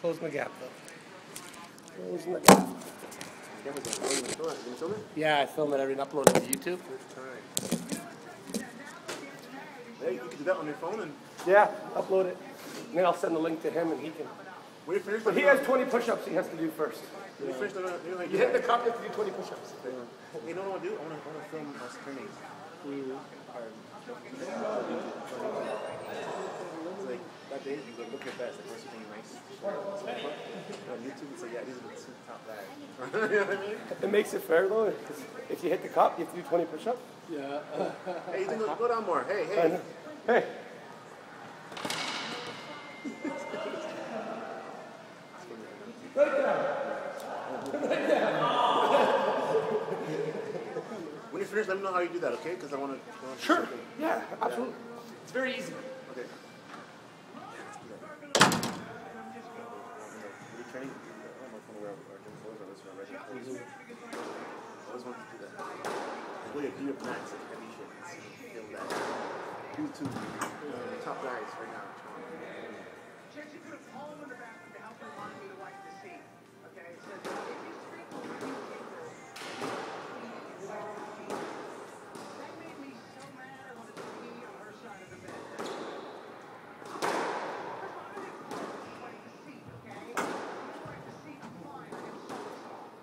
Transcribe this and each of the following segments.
Closing the gap, though. Closing the gap. Camera's on. Are you gonna film it? You gonna film it? Yeah, I film it every and upload it to YouTube. Hey, you can do that on your phone and Yeah, upload it. And then I'll send the link to him and he can. when you finish, But he has 20 push ups he has to do first. When you finish, uh, the, me know- let me know how you hit the cup, you have to do 20 push ups. You know what I want to do? I want to, I want to film us training. It's mm-hmm. like that day you go look at that. It's like, what's your thing nice? On YouTube, it's like, yeah, these are the two top guys. you know what I mean? It makes it fair though, 'cause if you hit the cup, you have to do 20 push ups. Yeah. Hey, you think go, go down more? Hey, hey. Hey, When you finish, let me know how you do that, okay? Because I want to. sure. Yeah, absolutely. It's very easy. Okay. Are you training? I don't know if we're our gym clothes or this is regular clothes. I always wanted to do that. Go your gear max and heavy shit. Feel that. YouTube, you know, the top guys right now. Put a poem in the bathroom to help remind me to wipe the seat. Okay, it says, if you sprinkle honey paper, that made me so mad I wanted to pee on her side of the bed. First of all, I didn't wipe the seat, okay? If you wipe the seat, I'm fine. I get so soft.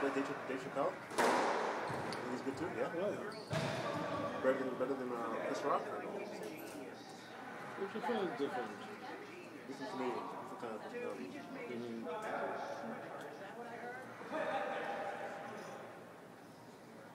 Know Dave, Dave Chappelle? He's good too, yeah? Better than, better than uh, Chris Rock? I feel is different. This is Canadian. Different kind of personality.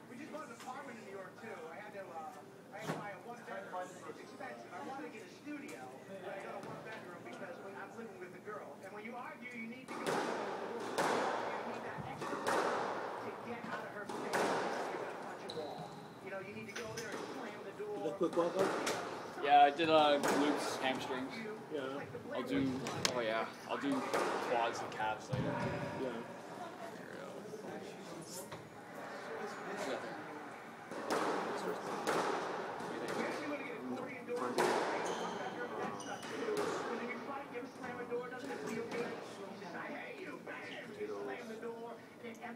We just bought an apartment in New York too. I had to, uh, I had to buy a one bedroom. It's expensive. I wanted to get a studio, but I got a one bedroom because when I'm living with a girl. And when you argue, you need to go. You need that extra to get out of her face. You're gonna punch a wall. You know, you need to go there and slam the door. Just quick walkout? Yeah, I did uh, glutes, hamstrings. Yeah. I'll do. Oh yeah, I'll do quads and calves later. Yeah.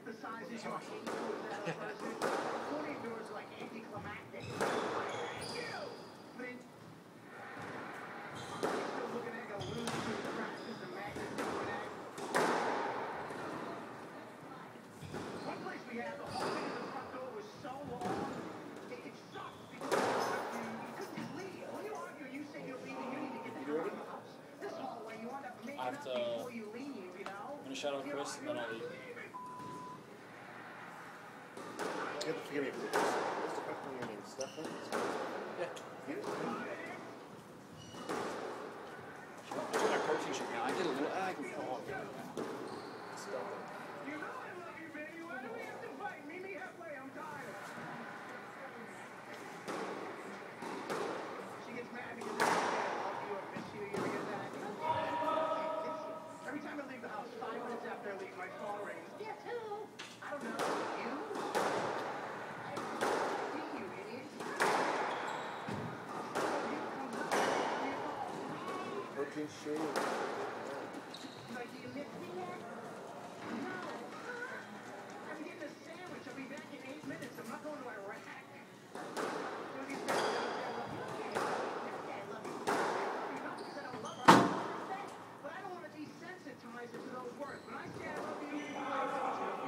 emphasizes your hate towards that person. Accordion doors are like anticlimactic. I hate you! But it, you're still looking at it, gonna lose to the practice and magnet doing that. One place we had, the whole thing in the front door was so long, it, it sucked because you, you couldn't just leave. When you argue, you say you're leaving, you need to get the hell out of the house. This hallway, you end up making I have up to- before you leave, you know? I'm gonna shout out to Chris and then I'll leave. You have to forgive me for this. What's the fuck your name? Stefan? Yeah. I'm doing a protein shake now. I did a little. I can call it. You know I love you, baby. Why do we have to fight? Meet me halfway. I'm tired. She gets mad because I say I love you or miss you. You ever get that? It's- Every time I leave the house, five minutes after I leave, my phone rings. Guess who? I don't know. You? I see you, idiot. You come up, you call. Protein shake. Like, do you miss me yet? No. I'm getting a sandwich. I'll be back in eight minutes. I'm not going to Iraq. So these guys are gonna say, I love you. Yeah, I love you. I love you. Not because I don't love her. I love her. But I don't want to desensitize her to those words. When I say I love you, you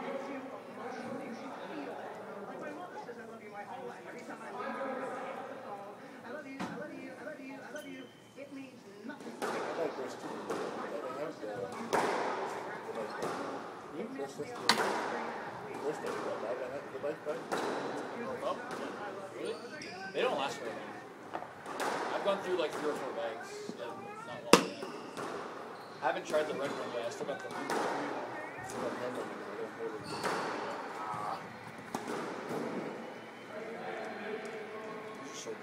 it's you emotionally. You should feel that. Like my mother says I love you my whole life. Every time I leave her, I pick up the phone. I love you. I love you. I love you. I love you. It means nothing. to me. I like those two. I have the. First, let's do First, let's do that. I have the life back. Oh, really? They don't last very long. I've gone through like three or four bags. uh, Not long yet. I haven't tried the red one yet. I still got the. So good.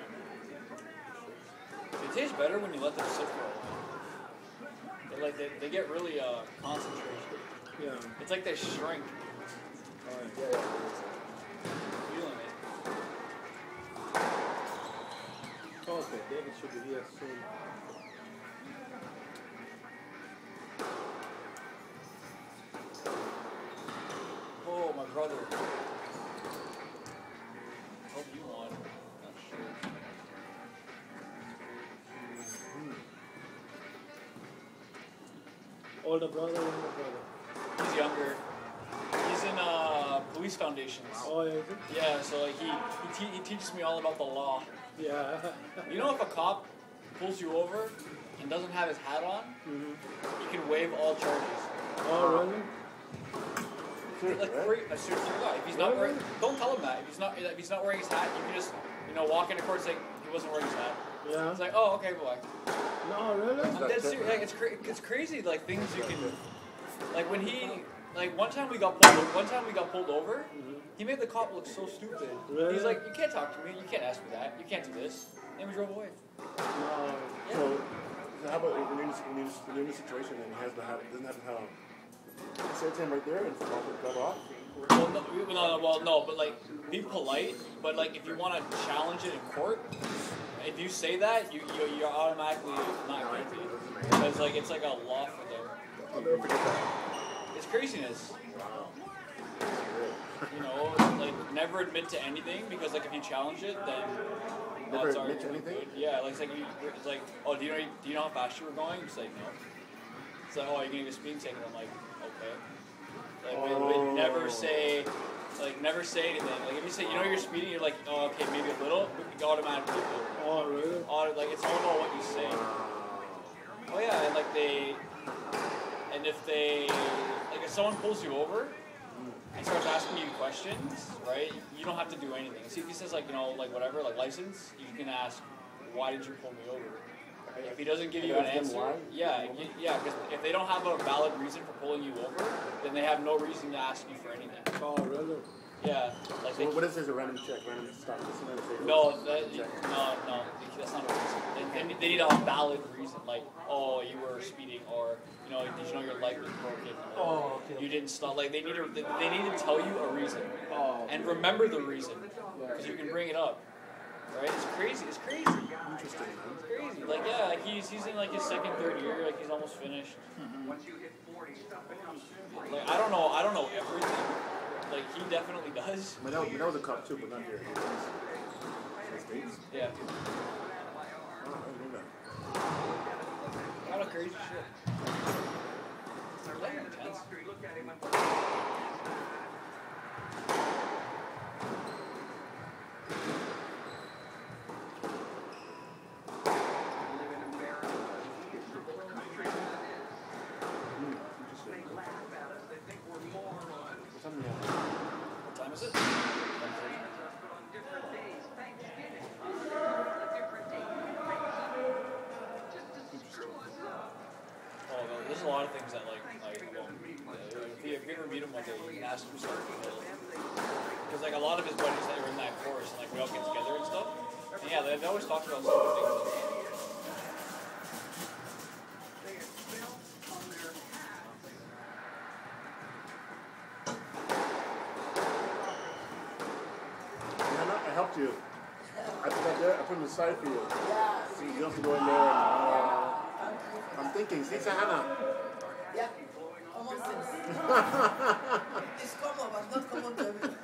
It tastes better when you let them sit for a while. They like they, they get really uh, concentrated. Yeah. It's like they shrink. Right. Yeah, yeah, Feeling it. Okay, David should be here soon. Oh, my brother. Hope you won. Not sure. Mm -hmm. Older brother, younger brother. He's younger. He's in uh, police foundations. Oh, it? Yeah, so like he he, te- he teaches me all about the law. Yeah. You know, if a cop pulls you over and doesn't have his hat on, Mhm. he can waive all charges. Oh, really? Seriously, Like, right? free, swear to if he's not wearing, don't tell him that. If he's not, if he's not wearing his hat, you can just, you know, walk into court and say he wasn't wearing his hat. Yeah. It's like, oh, okay, boy. No, really? I'm dead serious. Like, it's cra- it's crazy. Like things you can, like when he, like one time we got pulled, one time we got pulled over. Mm-hmm. He made the cop look so stupid. Really? He's like, you can't talk to me. You can't ask me that. You can't do this. And we drove away. No. So, so how about when you're in when you're when you're in this situation and he has to have, doesn't have to have, it to him right there and off the cover off? Well, no, no, no, uh, well, no, but like, be polite. But like, if you want to challenge it in court, if you say that, you you you're automatically not guilty. Because like, it's like a law for them. I'll never forget that. It's craziness. You know, like never admit to anything because like if you challenge it, then Never admit to anything? good. Yeah, like it's like you, it's like, oh, do you know do you know how fast you were going? It's like no. It's like, oh, you're getting a speeding ticket. I'm like, okay. Like, but never Oh. say, like, never say anything. Like if you say, you know, you're speeding, you're like, oh, okay, maybe a little, you automatically. Oh, really? Auto, like it's all about what you say. Oh yeah, and like they, and if they, like if someone pulls you over and starts asking you questions, right? You don't have to do anything. See, if he says like you know like whatever like license, you can ask, why did you pull me over? If he doesn't give you an answer, yeah, yeah, because if they don't have a valid reason for pulling you over, then they have no reason to ask you for anything. Oh, really? Yeah, like So they. what is this, a random check, random stop, No, that, no, no, that's not a. They, they, need- they need a valid reason, like, oh, you were speeding, or you know, did you know your leg was broken? Or Oh, okay. You didn't stop. Like, they need to, they, they need to tell you a reason, Oh, and remember the reason, because you can bring it up. Right? It's crazy. It's crazy. Interesting, man. It's crazy. Like, yeah, like he's he's in like his second, third year. Like he's almost finished. Mm-hmm. Like, I don't know. I don't know everything. Like he definitely does. My dad, my dad was a cop too, but not here. In the Yeah. That. A crazy shit. Like intense. Hmm, interesting. What's happening now? What time is it? 1:30? Oh, no, there's a lot of things that like, like, well, uh, if you, ever meet him one day, you can ask him stuff. Because like a lot of his buddies that were in that course, and like we all get together and stuff. And yeah, they, they always talk about stupid things. Hannah, I helped you. I put that there, I put them aside for you. So you don't have to go in there and, uh, I'm thinking, see, Hannah. Yeah, common sense. it's common, but not common to everyone.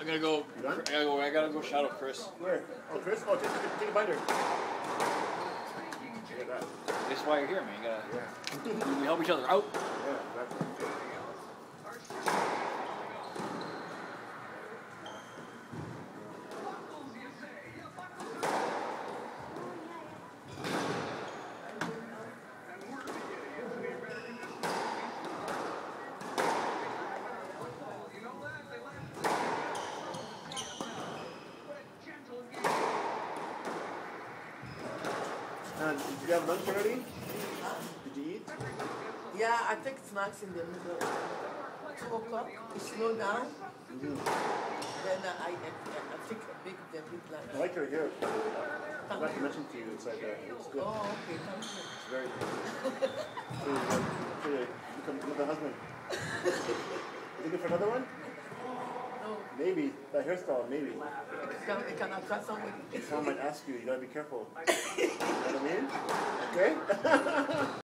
I gotta go. I done? gotta go. I gotta go shadow Chris. Where? Oh, Chris? Oh, take, take, take a binder. Look at. That's why you're here, man. You gotta. We help each other out. Yeah, exactly. Did you have lunch already? Did you eat? Yeah, I take snacks in the middle. Two o'clock, it slow down. Then I, I, I take a big, the big lunch. I like your hair. I forgot to mention to you, it's like, uh, it looks good. Oh, okay, thank you. It's very good. So uh, so become another husband. Looking for another one? Maybe. That hairstyle, maybe. it can, it can attract. Someone might ask you, you gotta be careful. You know what I mean? Okay?